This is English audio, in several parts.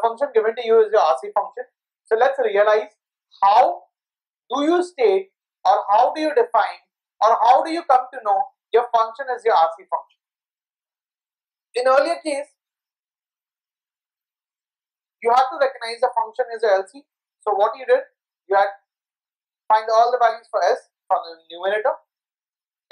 basically you is your RC function. So let's realize how do you state or how do you define or how do you come to know your function is your RC function. In earlier case, you have to recognize the function is a LC. So what you did, you had find all the values for S from the numerator,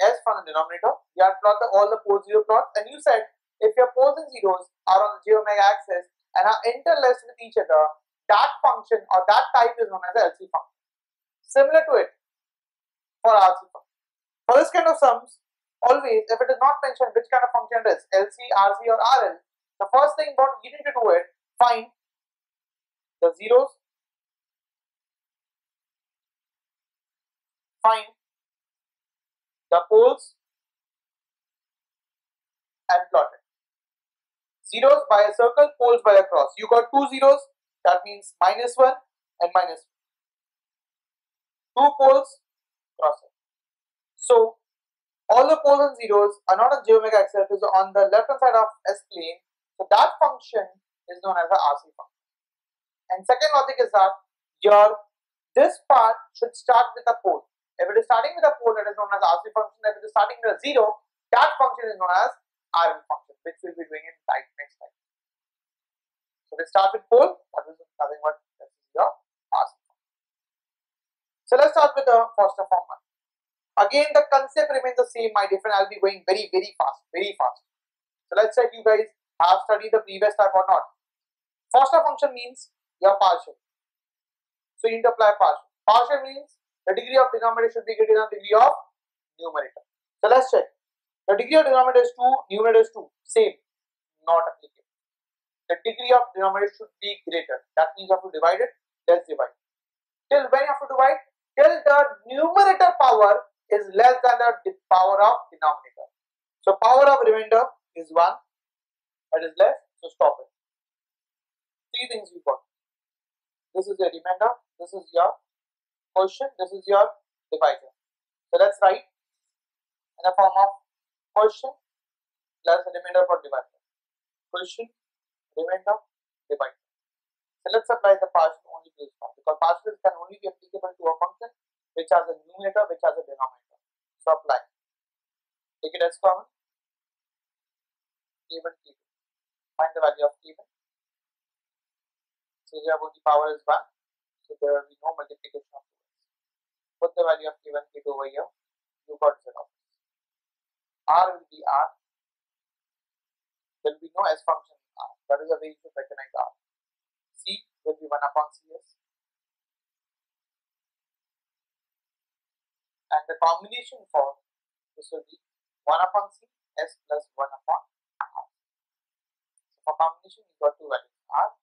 S from the denominator. You had plot the, all the pole zero plots and you said if your poles and zeros are on the j omega axis and are interlaced with each other, that function or that type is known as the LC function. Similar to it for RC function. For this kind of sums, always if it is not mentioned which kind of function it is, LC, RC or RL, the first thing what you need to do is find the zeros, find the poles and plot it. Zeros by a circle, poles by a cross. You got two zeros, that means minus 1 and minus 1. Two poles, cross. So, all the poles and zeros are not on j omega axis, it is on the left hand side of S plane. So, that function is known as the RC function. And second logic is that your this part should start with a pole. If it is starting with a pole, that is known as RC function. If it is starting with a zero, that function is known as RL function, which we'll be doing in type next time. So we start with pole, that is nothing but this is your function. So let's start with the Foster form one. Again, the concept remains the same, my dear friend. I'll be going very, very fast, very fast. So let's check you guys have studied the previous type or not. Foster function means your partial. So you need to apply partial. Partial means the degree of denominator should be greater than the degree of numerator. So let's check. The degree of denominator is 2, numerator is 2. Same. Not applicable. The degree of denominator should be greater. That means you have to divide it. Let's divide. Till when you have to divide? Till the numerator power is less than the power of denominator. So power of remainder is 1. That is less. So stop it. Three things we got. This is your remainder, this is your quotient, this is your divisor. So let's write in the form of quotient plus remainder for divisor. Quotient, remainder, divisor. So let's apply the partial only to this one because partials can only be applicable to a function which has a numerator, which has a denominator. So apply. Take it as common. K1, K2. Find the value of K1 so here the power is 1 so there will be no multiplication of 2 put the value of k1 k2 over here you got z of r will be r. There will be no s function r. That is the way you should recognize r. C will be 1 upon cs and the combination for this will be 1 upon c s plus 1 upon r. So for combination you got two values r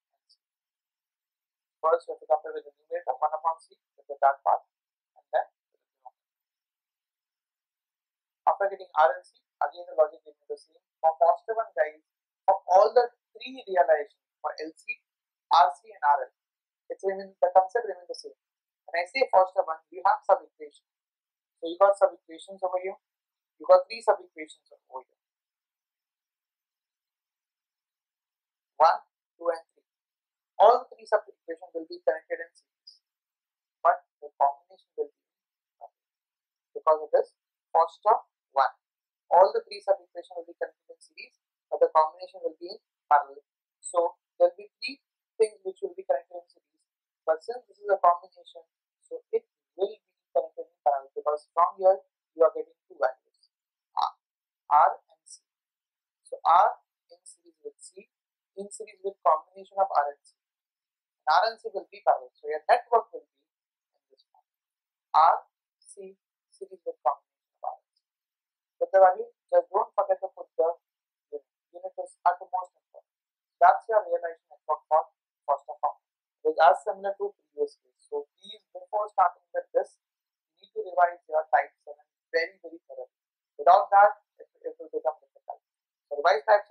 First, you have to compare with the numerator 1 upon c with the that part and then with the denominator. After getting R and C, again the logic is the same. For positive one guys, for all the three realizations for LC, RC and RL, it's remain, the concept remains the same. When I say positive one, you have sub equations. So you got sub equations over here. You got three sub equations over here. One, two, and three all the three sub-equations will be connected in series, but the combination will be because of this Foster 1. All the three sub-equations will be in series, but the combination will be in parallel. So there will be three things which will be connected in series, but since this is a combination, so it will be connected in parallel because from here you are getting two values R, R and C. So R in series with C in series with combination of R and C. RNC will be parallel. So your network will be in this form. RC series with combination. Put the value, just don't forget to put the unit. Unit is utmost important. That's your realization network for Foster form. It is as similar to previous case. So please, before starting with this, you need to revise your type 7 very, very thoroughly. Without that, it, it will become difficult. So revise type